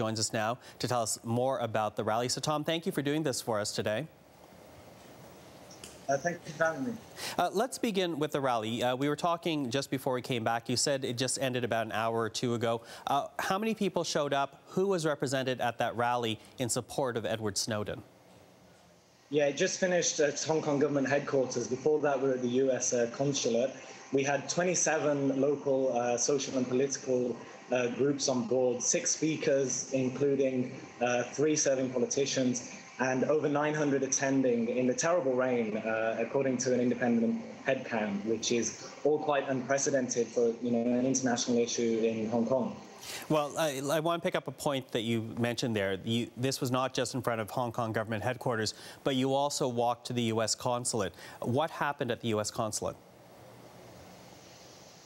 joins us now to tell us more about the rally. So, Tom, thank you for doing this for us today. Uh, thank you for having me. Uh, let's begin with the rally. Uh, we were talking just before we came back. You said it just ended about an hour or two ago. Uh, how many people showed up? Who was represented at that rally in support of Edward Snowden? Yeah, it just finished at Hong Kong government headquarters. Before that, we were at the US uh, consulate. We had 27 local uh, social and political uh, groups on board, six speakers, including uh, three serving politicians, and over 900 attending in the terrible rain, uh, according to an independent head count, which is all quite unprecedented for you know an international issue in Hong Kong. Well, I, I, want to pick up a point that you mentioned there. You, this was not just in front of Hong Kong government headquarters, but you also walked to the U.S. consulate. What happened at the U.S. consulate?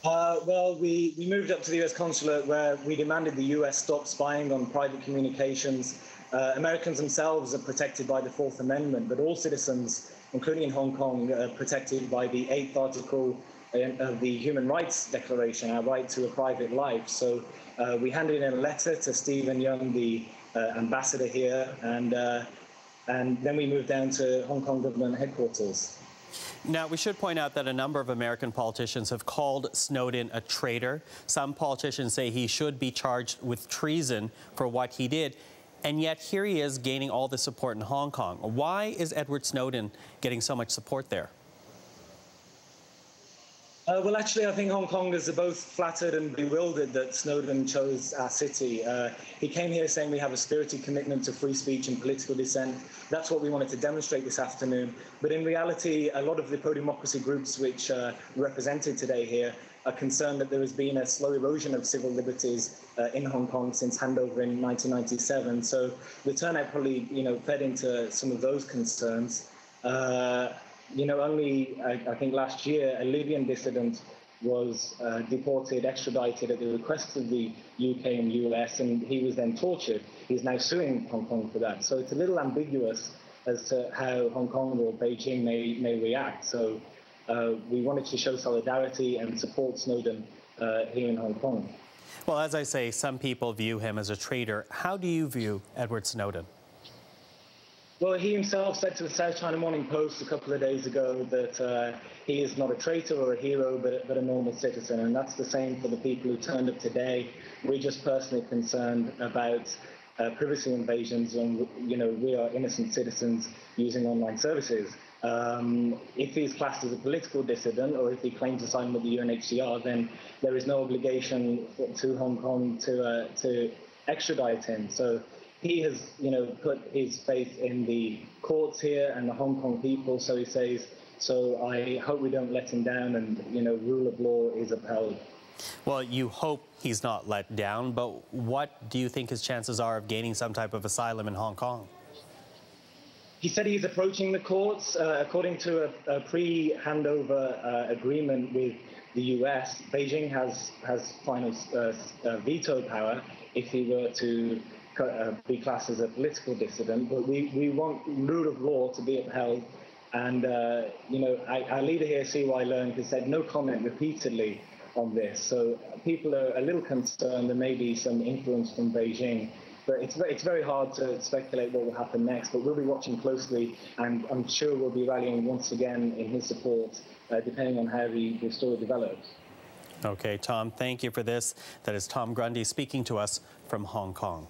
Uh, well, we, we moved up to the US consulate where we demanded the US stop spying on private communications. Uh, Americans themselves are protected by the Fourth Amendment, but all citizens, including in Hong Kong, are protected by the Eighth Article of the Human Rights Declaration, our right to a private life. So uh, we handed in a letter to Stephen Young, the uh, ambassador here, and, uh, and then we moved down to Hong Kong government headquarters. Now, we should point out that a number of American politicians have called Snowden a traitor. Some politicians say he should be charged with treason for what he did. And yet, here he is gaining all the support in Hong Kong. Why is Edward Snowden getting so much support there? Uh, well, actually, I think Hong Kongers are both flattered and bewildered that Snowden chose our city. Uh, he came here saying we have a spirited commitment to free speech and political dissent. That's what we wanted to demonstrate this afternoon. But in reality, a lot of the pro-democracy groups which uh, represented today here are concerned that there has been a slow erosion of civil liberties uh, in Hong Kong since handover in 1997. So the turnout probably, you know, fed into some of those concerns. Uh, you know, only I, I, think last year a Libyan dissident was uh, deported, extradited at the request of the UK and US, and he was then tortured. He's now suing Hong Kong for that. So it's a little ambiguous as to how Hong Kong or Beijing may, may react. So uh, we wanted to show solidarity and support Snowden uh, here in Hong Kong. Well, as I say, some people view him as a traitor. How do you view Edward Snowden? Well, he himself said to the South China Morning Post a couple of days ago that uh, he is not a traitor or a hero, but, but a normal citizen. And that's the same for the people who turned up today. We're just personally concerned about uh, privacy invasions when, you know, we are innocent citizens using online services. Um, if he's classed as a political dissident or if he claims asylum with the UNHCR, then there is no obligation to Hong Kong to, uh, to extradite him. So he has, you know, put his faith in the courts here and the Hong Kong people. So he says, so I hope we don't let him down and, you know, rule of law is upheld. Well, you hope he's not let down, but what do you think his chances are of gaining some type of asylum in Hong Kong? He said he's approaching the courts. Uh, according to a, a pre handover uh, agreement with the US, Beijing has, has final uh, uh, veto power if he were to be classed as a political dissident, but we, we want rule of law to be upheld. And, uh, you know, our, leader here, CY Leung, has said no comment repeatedly on this. So people are a little concerned there may be some influence from Beijing. But it's, it's very hard to speculate what will happen next. But we'll be watching closely, and I'm sure we'll be rallying once again in his support, uh, depending on how the, the story develops. Okay, Tom, thank you for this. That is Tom Grundy speaking to us from Hong Kong.